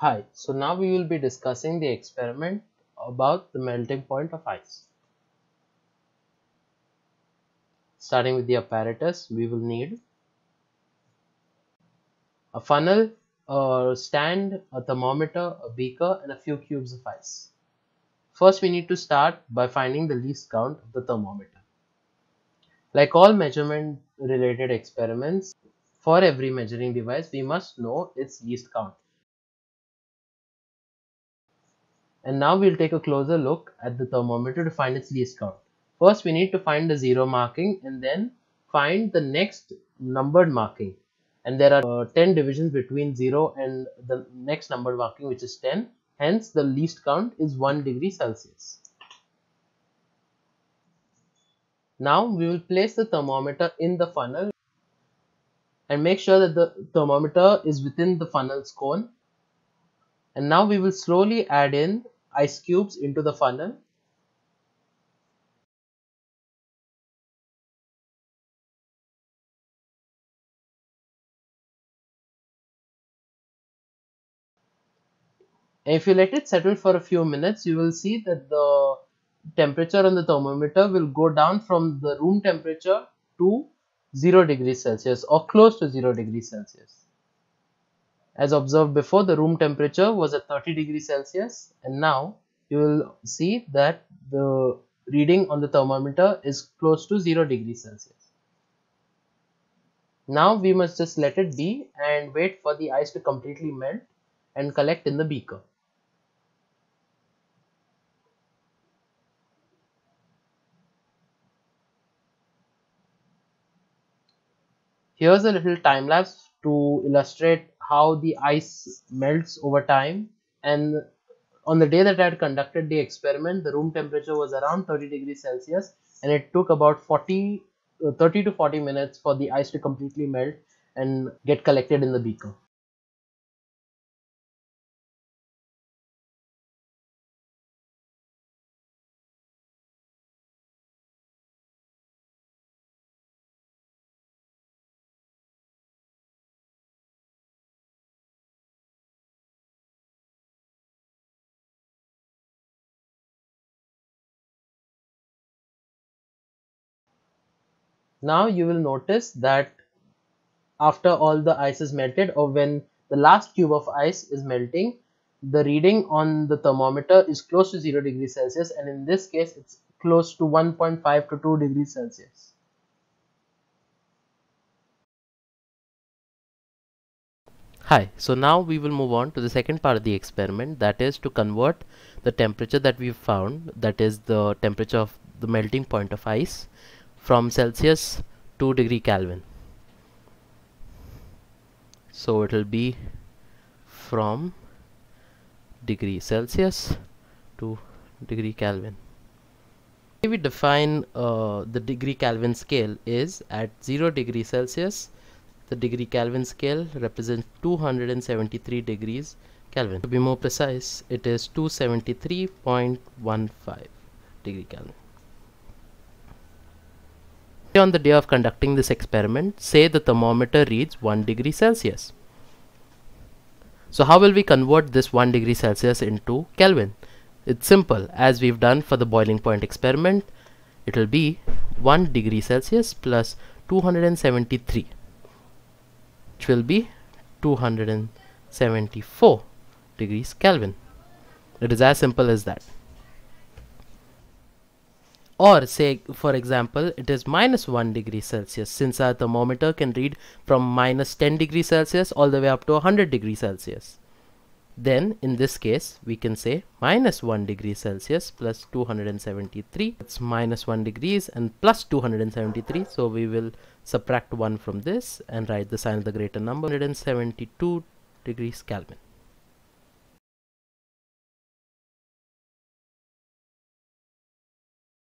Hi, so now we will be discussing the experiment about the melting point of ice. Starting with the apparatus, we will need a funnel, a stand, a thermometer, a beaker and a few cubes of ice. First we need to start by finding the least count of the thermometer. Like all measurement related experiments, for every measuring device we must know its least count. And now we'll take a closer look at the thermometer to find its least count. First we need to find the zero marking and then find the next numbered marking. And there are uh, 10 divisions between 0 and the next numbered marking which is 10. Hence the least count is 1 degree Celsius. Now we will place the thermometer in the funnel and make sure that the thermometer is within the funnel's cone and now we will slowly add in ice cubes into the funnel and if you let it settle for a few minutes you will see that the temperature on the thermometer will go down from the room temperature to 0 degrees Celsius or close to 0 degrees Celsius. As observed before, the room temperature was at 30 degrees Celsius and now you will see that the reading on the thermometer is close to 0 degrees Celsius. Now we must just let it be and wait for the ice to completely melt and collect in the beaker. Here's a little time lapse to illustrate how the ice melts over time and on the day that I had conducted the experiment the room temperature was around 30 degrees Celsius and it took about 40 uh, 30 to 40 minutes for the ice to completely melt and get collected in the beaker. Now you will notice that after all the ice is melted or when the last cube of ice is melting, the reading on the thermometer is close to 0 degrees Celsius and in this case it's close to 1.5 to 2 degrees Celsius. Hi, so now we will move on to the second part of the experiment that is to convert the temperature that we found that is the temperature of the melting point of ice from Celsius to degree Kelvin. So it will be from degree Celsius to degree Kelvin. We define uh, the degree Kelvin scale is at 0 degree Celsius the degree Kelvin scale represents 273 degrees Kelvin. To be more precise, it is 273.15 degree Kelvin. On the day of conducting this experiment, say the thermometer reads 1 degree Celsius. So how will we convert this 1 degree Celsius into Kelvin? It's simple as we've done for the boiling point experiment. It will be 1 degree Celsius plus 273 which will be 274 degrees Kelvin. It is as simple as that or say for example it is minus 1 degree Celsius since our thermometer can read from minus 10 degree Celsius all the way up to 100 degree Celsius. Then in this case we can say minus 1 degree Celsius plus 273 it's minus 1 degrees and plus 273 so we will subtract 1 from this and write the sign of the greater number 172 degrees Kelvin